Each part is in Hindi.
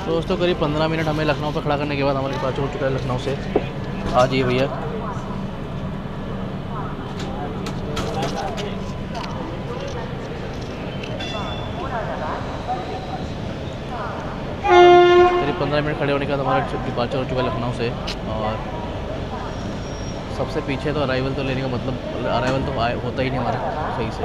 तो दोस्तों, करीब पंद्रह मिनट हमें लखनऊ पर खड़ा करने के बाद हमारे पास हो चुका है लखनऊ से। आ जाइए भैया। करीब पंद्रह मिनट खड़े होने के बाद हमारा डिपार्चर हो चुका है लखनऊ से। और सबसे पीछे तो अराइवल तो लेने का मतलब अराइवल तो होता ही नहीं हमारा, सही से।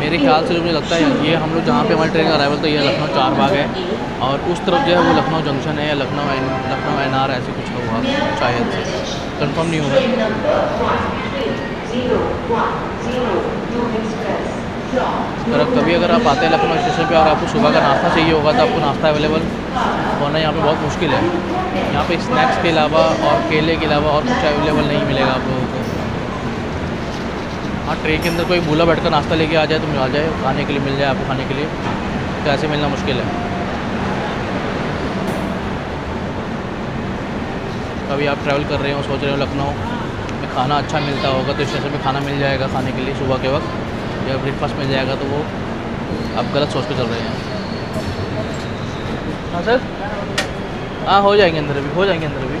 मेरे ख्याल से मुझे लगता है ये हम लोग जहाँ पे हमारी ट्रेन का अराइवल तो ये लखनऊ चार बाग है। और उस तरफ़ जो है वो लखनऊ जंक्शन है या Lucknow N Lucknow N R ऐसे कुछ होगा शायद से। कंफर्म नहीं होगा। अगर आप कभी अगर आप आते हैं लखनऊ स्टेशन पे और आपको सुबह का नाश्ता चाहिए होगा तो आपको नाश्ता अवेलेबल होना यहाँ पे बहुत मुश्किल है। यहाँ पे स्नैक्स के अलावा और केले के अलावा और कुछ अवेलेबल नहीं मिलेगा आप लोगों को। हाँ ट्रेन के अंदर कोई भूला बैठकर नाश्ता लेके आ जाए तो आ जाए, खाने के लिए मिल जाए, आपको खाने के लिए। तो ऐसे मिलना मुश्किल है। कभी आप ट्रैवल कर रहे हो, सोच रहे हो लखनऊ, में खाना अच्छा मिलता होगा तो स्टेशन पे खाना मिल जाएगा खाने के लिए सुबह के वक्त। या ब्रेकफास्ट मिल जाएगा तो वो आप गलत सोच कर चल रहे हैं। हाँ सर? हाँ हो जाएँगे अंदर अभी हो जाएँगे अंदर अभी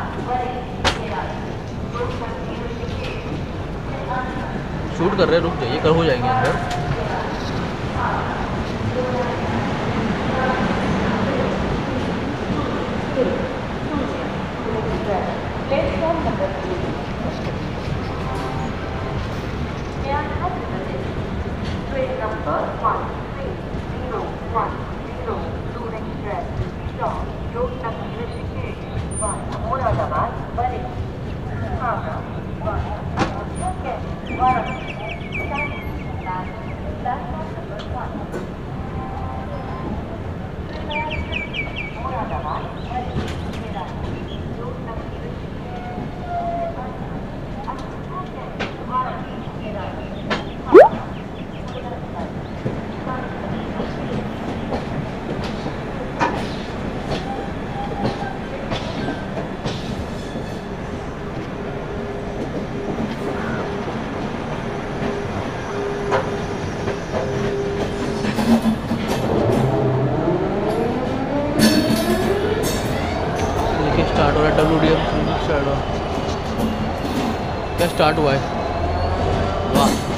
शूट कर रहे हैं रुक जाइए कर हो जाएँगे अंदर। स्टार्ट हो रहा है डब्ल्यू डी एम स्टार्ट हुआ क्या स्टार्ट हुआ है? वाह।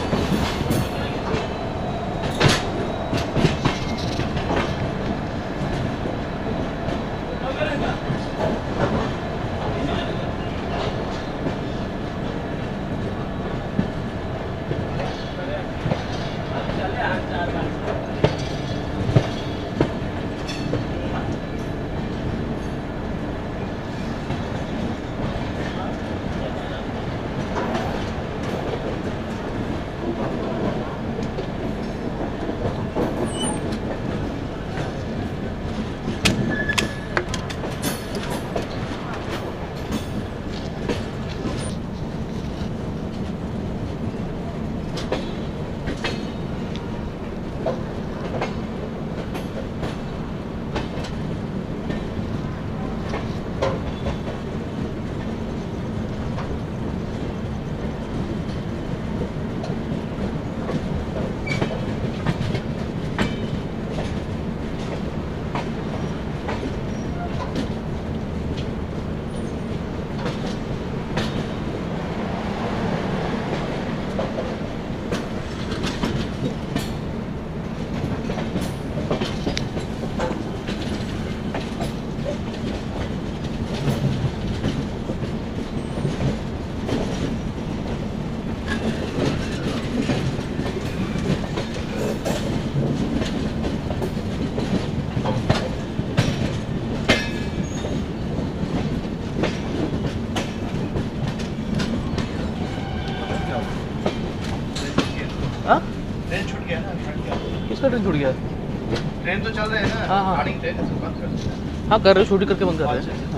हाँ? किसका ट्रेन छूट गया? ट्रेन तो चल ना हाँ हाँ। हाँ कर रहे छुट्टी करके बंद कर रहे हैं।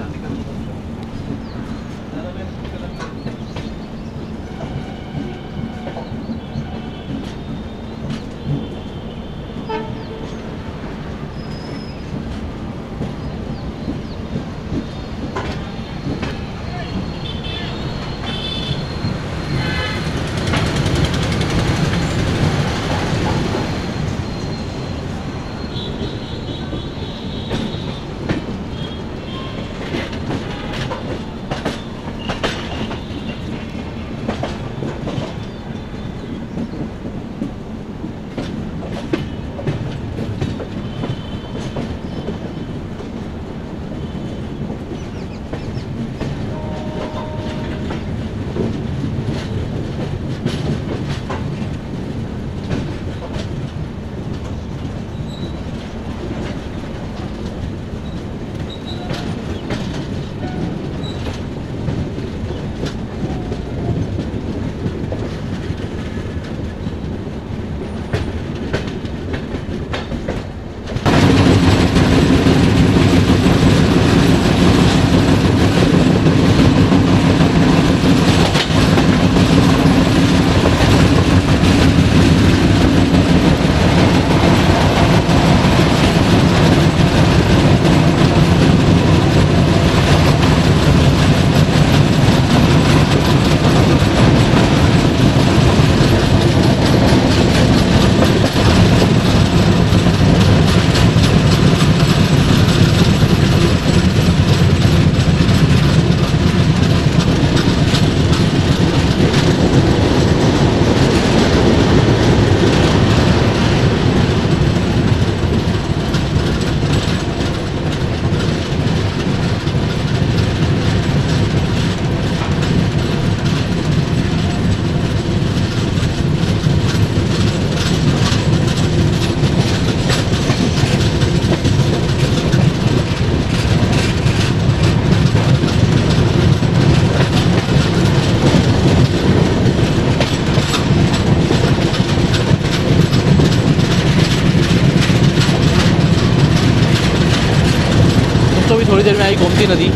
में आई गोमती नदी।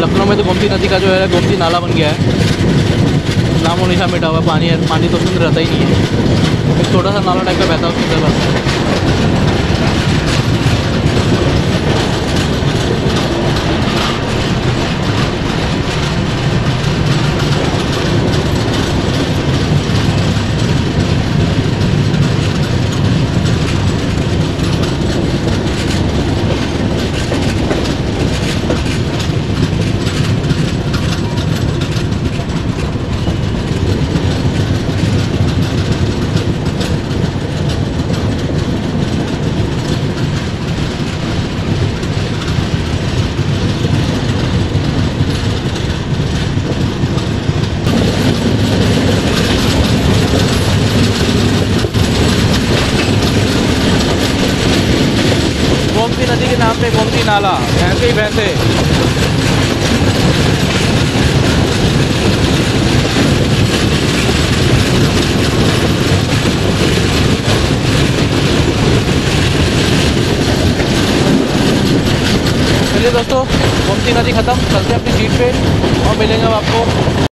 लखनऊ में तो गोमती नदी का जो है, गोमती नाला बन गया है। नामो निशा मिटा हुआ पानी है, पानी तो सुंदर रहता ही नहीं है। एक छोटा सा नाला टाइप का बहता है, उसके अंदर बस गोमती नदी के नाम पे गोमती नाला भैंसे भैंसे चलिए दोस्तों गोमती नदी ख़त्म, चलते हैं अपनी सीट पे, और मिलेंगे हम आपको।